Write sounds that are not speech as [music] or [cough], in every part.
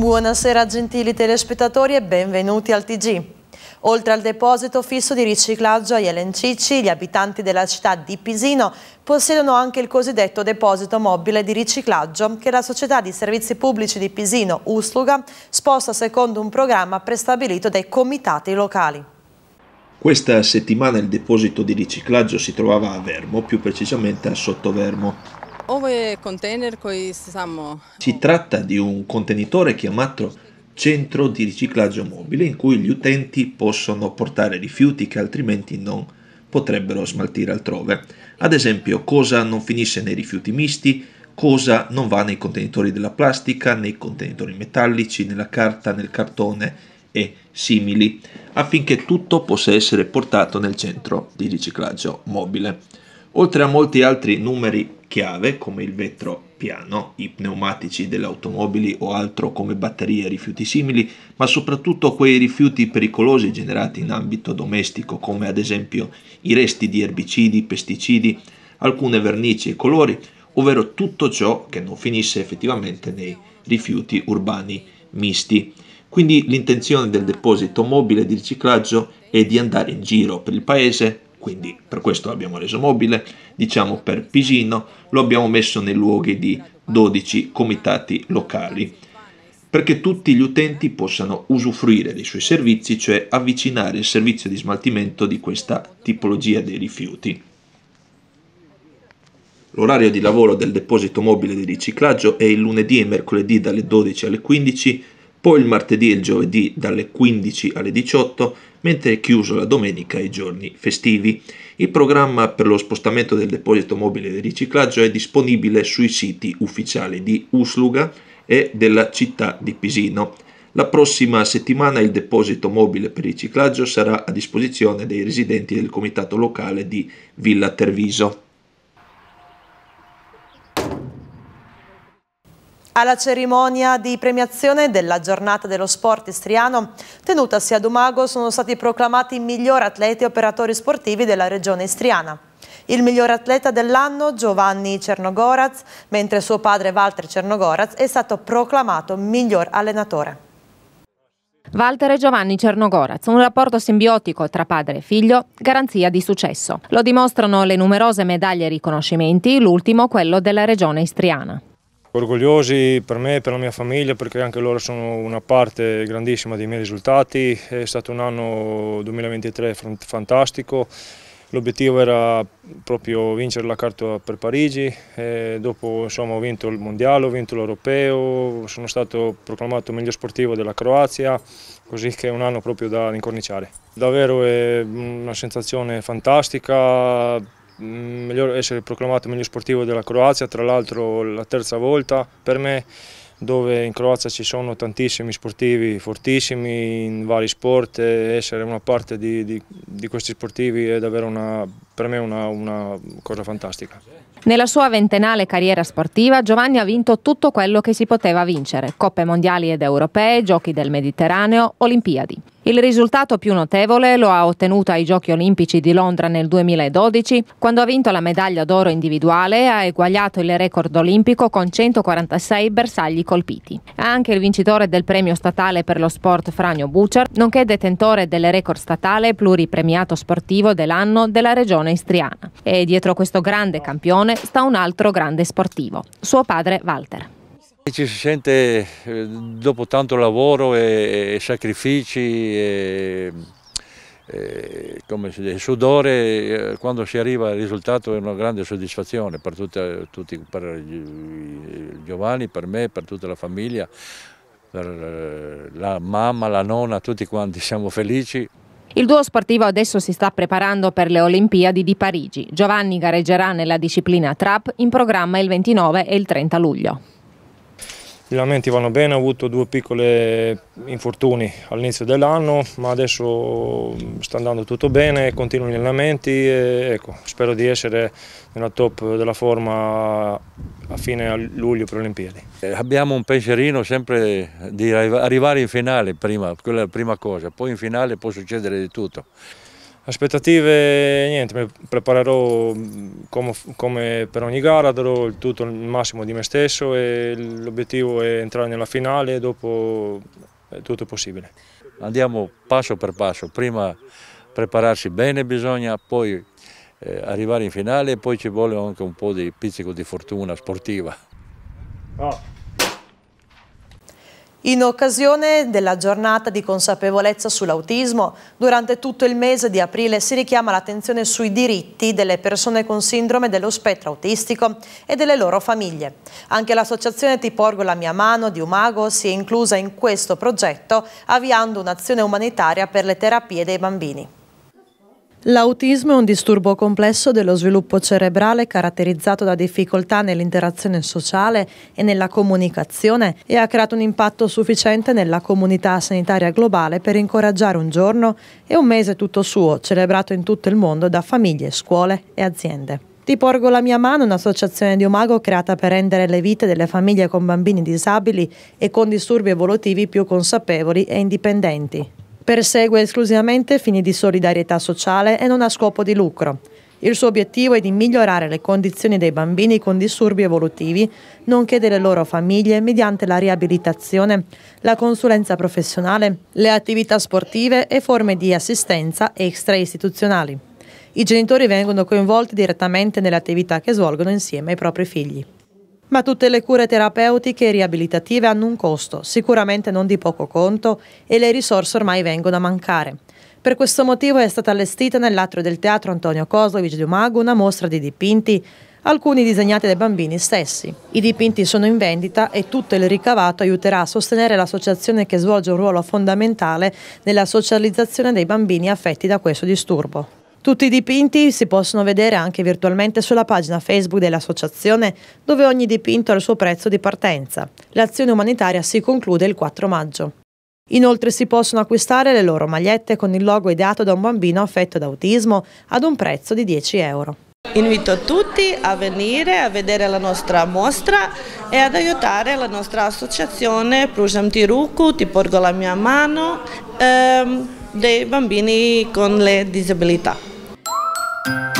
Buonasera gentili telespettatori e benvenuti al TG. Oltre al deposito fisso di riciclaggio agli Elencicci, gli abitanti della città di Pisino possiedono anche il cosiddetto deposito mobile di riciclaggio che la società di servizi pubblici di Pisino, Usluga, sposta secondo un programma prestabilito dai comitati locali. Questa settimana il deposito di riciclaggio si trovava a Vermo, più precisamente a Sottovermo. Si tratta di un contenitore chiamato centro di riciclaggio mobile in cui gli utenti possono portare rifiuti che altrimenti non potrebbero smaltire altrove. Ad esempio, cosa non finisce nei rifiuti misti, cosa non va nei contenitori della plastica, nei contenitori metallici, nella carta, nel cartone e simili, affinché tutto possa essere portato nel centro di riciclaggio mobile. Oltre a molti altri numeri chiave come il vetro piano, i pneumatici delle automobili o altro come batterie e rifiuti simili, ma soprattutto quei rifiuti pericolosi generati in ambito domestico come ad esempio i resti di erbicidi, pesticidi, alcune vernici e colori, ovvero tutto ciò che non finisse effettivamente nei rifiuti urbani misti. Quindi l'intenzione del deposito mobile di riciclaggio è di andare in giro per il paese quindi per questo l'abbiamo reso mobile, diciamo per Pisino lo abbiamo messo nei luoghi di 12 comitati locali perché tutti gli utenti possano usufruire dei suoi servizi, cioè avvicinare il servizio di smaltimento di questa tipologia dei rifiuti. L'orario di lavoro del deposito mobile di riciclaggio è il lunedì e mercoledì dalle 12 alle 15, poi il martedì e il giovedì dalle 15 alle 18 mentre è chiuso la domenica e i giorni festivi. Il programma per lo spostamento del deposito mobile di riciclaggio è disponibile sui siti ufficiali di Usluga e della città di Pisino. La prossima settimana il deposito mobile per riciclaggio sarà a disposizione dei residenti del comitato locale di Villa Terviso. Alla cerimonia di premiazione della giornata dello sport istriano, tenutasi ad Umago, sono stati proclamati i miglior atleti e operatori sportivi della regione istriana. Il miglior atleta dell'anno, Giovanni Cernogoraz, mentre suo padre Walter Cernogoraz è stato proclamato miglior allenatore. Walter e Giovanni Cernogoraz, un rapporto simbiotico tra padre e figlio, garanzia di successo. Lo dimostrano le numerose medaglie e riconoscimenti, l'ultimo quello della regione istriana. Orgogliosi per me e per la mia famiglia perché anche loro sono una parte grandissima dei miei risultati, è stato un anno 2023 fantastico, l'obiettivo era proprio vincere la carta per Parigi, dopo insomma, ho vinto il mondiale, ho vinto l'europeo, sono stato proclamato miglior sportivo della Croazia, così che è un anno proprio da incorniciare. Davvero è una sensazione fantastica, Mm, miglior, essere proclamato miglior sportivo della Croazia, tra l'altro la terza volta per me dove in Croazia ci sono tantissimi sportivi fortissimi in vari sport e essere una parte di, di, di questi sportivi è davvero una, per me una, una cosa fantastica. Nella sua ventennale carriera sportiva Giovanni ha vinto tutto quello che si poteva vincere, coppe mondiali ed europee, giochi del Mediterraneo, Olimpiadi. Il risultato più notevole lo ha ottenuto ai Giochi Olimpici di Londra nel 2012, quando ha vinto la medaglia d'oro individuale e ha eguagliato il record olimpico con 146 bersagli colpiti. Anche il vincitore del premio statale per lo sport Franio Bucer, nonché detentore del record statale pluripremiato sportivo dell'anno della regione istriana. E dietro questo grande campione sta un altro grande sportivo, suo padre Walter. Ci si sente eh, dopo tanto lavoro e, sacrifici e, e dice, sudore, eh, quando si arriva al risultato è una grande soddisfazione per, tutte, tutti, per Giovanni, per me, per tutta la famiglia, per eh, la mamma, la nonna, tutti quanti [laughs] siamo felici. Il duo sportivo adesso si sta preparando per le Olimpiadi di Parigi. Giovanni gareggerà nella disciplina trap in programma il 29 e il 30 luglio. Gli allenamenti vanno bene, ho avuto due piccoli infortuni all'inizio dell'anno, ma adesso sta andando tutto bene, continuo gli allenamenti e ecco, spero di essere nella top della forma a fine luglio per le Olimpiadi. Eh, abbiamo un pensierino sempre di arrivare in finale prima, quella è la prima cosa, poi in finale può succedere di tutto. Aspettative, niente, mi preparerò come, come, per ogni gara, darò il tutto il massimo di me stesso e l'obiettivo è entrare nella finale e dopo è tutto possibile. Andiamo passo per passo, prima prepararsi bene bisogna, poi eh, arrivare in finale e poi ci vuole anche un po' di pizzico di fortuna sportiva. Oh. In occasione della giornata di consapevolezza sull'autismo, durante tutto il mese di aprile si richiama l'attenzione sui diritti delle persone con sindrome dello spettro autistico e delle loro famiglie. Anche l'associazione Ti porgo la mia mano di Umago si è inclusa in questo progetto avviando un'azione umanitaria per le terapie dei bambini. L'autismo è un disturbo complesso dello sviluppo cerebrale caratterizzato da difficoltà nell'interazione sociale e nella comunicazione e ha creato un impatto sufficiente nella comunità sanitaria globale per incoraggiare un giorno e un mese tutto suo, celebrato in tutto il mondo da famiglie, scuole e aziende. Ti porgo la mia mano, un'associazione di Omago creata per rendere le vite delle famiglie con bambini disabili e con disturbi evolutivi più consapevoli e indipendenti. Persegue esclusivamente fini di solidarietà sociale e non a scopo di lucro. Il suo obiettivo è di migliorare le condizioni dei bambini con disturbi evolutivi, nonché delle loro famiglie mediante la riabilitazione, la consulenza professionale, le attività sportive e forme di assistenza extra-istituzionali. I genitori vengono coinvolti direttamente nelle attività che svolgono insieme ai propri figli. Ma tutte le cure terapeutiche e riabilitative hanno un costo, sicuramente non di poco conto, e le risorse ormai vengono a mancare. Per questo motivo è stata allestita nell'atrio del teatro Antonio Koslovic di Umago una mostra di dipinti, alcuni disegnati dai bambini stessi. I dipinti sono in vendita e tutto il ricavato aiuterà a sostenere l'associazione che svolge un ruolo fondamentale nella socializzazione dei bambini affetti da questo disturbo. Tutti i dipinti si possono vedere anche virtualmente sulla pagina Facebook dell'associazione, dove ogni dipinto ha il suo prezzo di partenza. L'azione umanitaria si conclude il 4 maggio. Inoltre si possono acquistare le loro magliette con il logo ideato da un bambino affetto da autismo ad un prezzo di 10 euro. Invito tutti a venire a vedere la nostra mostra e ad aiutare la nostra associazione Prujam Tiruku, Ti porgo la mia mano, ehm, dei bambini con le disabilità. Thank you.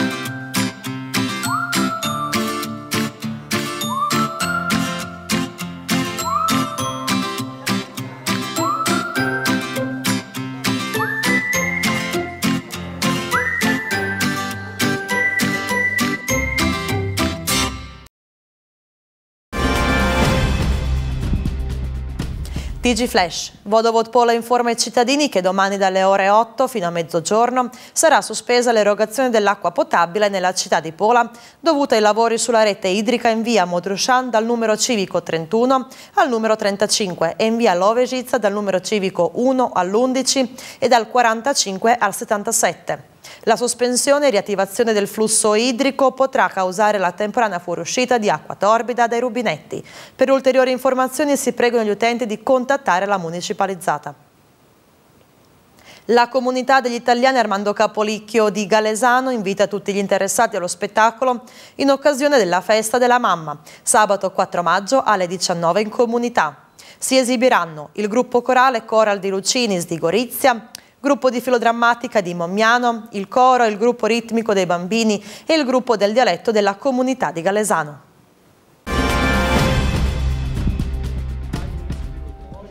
TG Flash, Vodovod Pola informa i cittadini che domani dalle ore 8 fino a mezzogiorno sarà sospesa l'erogazione dell'acqua potabile nella città di Pola dovuta ai lavori sulla rete idrica in via Modrushan dal numero civico 31 al numero 35 e in via Lovesic dal numero civico 1 all'11 e dal 45 al 77. La sospensione e riattivazione del flusso idrico potrà causare la temporanea fuoriuscita di acqua torbida dai rubinetti. Per ulteriori informazioni si pregano gli utenti di contattare la municipalizzata. La comunità degli italiani Armando Capolicchio di Galesano invita tutti gli interessati allo spettacolo in occasione della festa della mamma, sabato 4 maggio alle 19 in comunità. Si esibiranno il gruppo corale Coral di Lucinis di Gorizia, gruppo di filodrammatica di Mommiano, il coro, il gruppo ritmico dei bambini e il gruppo del dialetto della comunità di Galesano.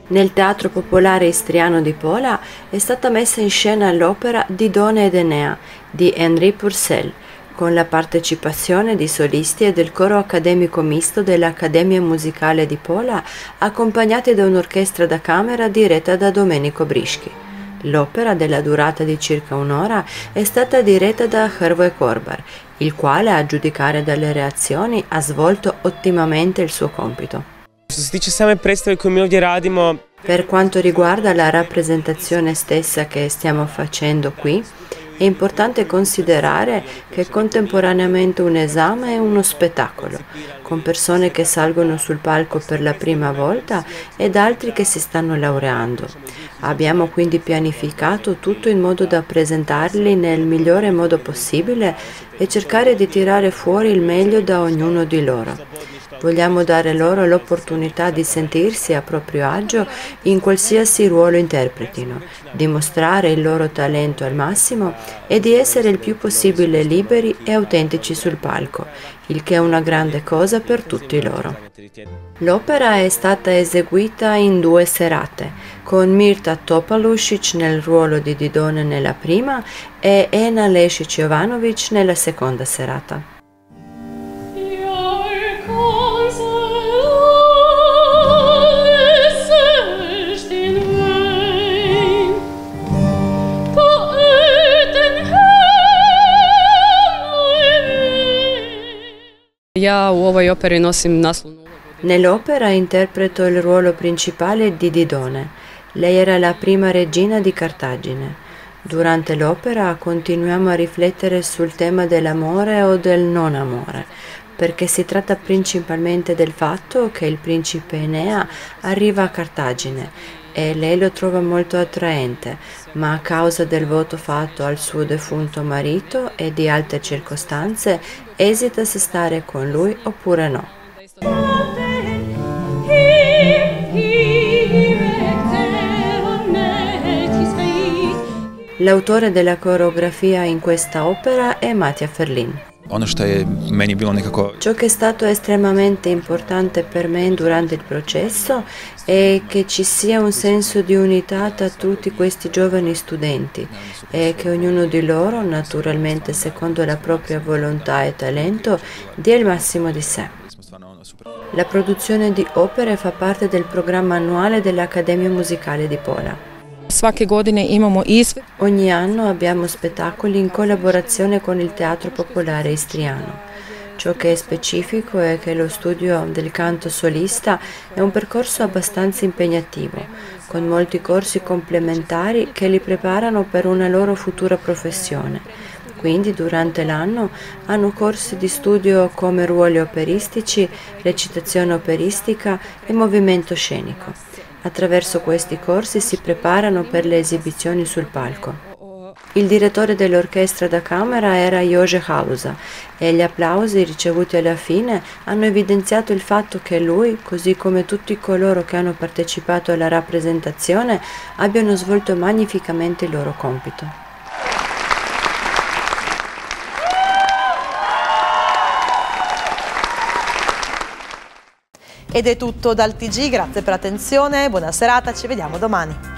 Nel Teatro Popolare Istriano di Pola è stata messa in scena l'opera Didone ed Enea di Henri Purcell, con la partecipazione di solisti e del coro accademico misto dell'Accademia Musicale di Pola, accompagnati da un'orchestra da camera diretta da Domenico Brischi. L'opera, della durata di circa un'ora, è stata diretta da Hervé Korbar, il quale, a giudicare dalle reazioni, ha svolto ottimamente il suo compito. Per quanto riguarda la rappresentazione stessa che stiamo facendo qui, è importante considerare che è contemporaneamente un esame e uno spettacolo, con persone che salgono sul palco per la prima volta ed altri che si stanno laureando. Abbiamo quindi pianificato tutto in modo da presentarli nel migliore modo possibile e cercare di tirare fuori il meglio da ognuno di loro. Vogliamo dare loro l'opportunità di sentirsi a proprio agio in qualsiasi ruolo interpretino, dimostrare il loro talento al massimo e di essere il più possibile liberi e autentici sul palco, il che è una grande cosa per tutti loro. L'opera è stata eseguita in due serate, con Mirta Topalušić nel ruolo di Didone nella prima e Ena Lesic Jovanovic nella seconda serata. Nell'opera interpreto il ruolo principale di Didone. Lei era la prima regina di Cartagine. Durante l'opera continuiamo a riflettere sul tema dell'amore o del non amore, perché si tratta principalmente del fatto che il principe Enea arriva a Cartagine e lei lo trova molto attraente, ma a causa del voto fatto al suo defunto marito e di altre circostanze esita se stare con lui oppure no. L'autore della coreografia in questa opera è Mattia Ferlin. Ciò che è stato estremamente importante per me durante il processo è che ci sia un senso di unità tra tutti questi giovani studenti e che ognuno di loro, naturalmente secondo la propria volontà e talento, dia il massimo di sé. La produzione di opere fa parte del programma annuale dell'Accademia Musicale di Pola. Ogni anno abbiamo spettacoli in collaborazione con il Teatro Popolare Istriano. Ciò che è specifico è che lo studio del canto solista è un percorso abbastanza impegnativo, con molti corsi complementari che li preparano per una loro futura professione. Quindi durante l'anno hanno corsi di studio come ruoli operistici, recitazione operistica e movimento scenico. Attraverso questi corsi si preparano per le esibizioni sul palco. Il direttore dell'orchestra da camera era Jože Halusa e gli applausi ricevuti alla fine hanno evidenziato il fatto che lui, così come tutti coloro che hanno partecipato alla rappresentazione, abbiano svolto magnificamente il loro compito. Ed è tutto dal TG, grazie per l'attenzione, buona serata, ci vediamo domani.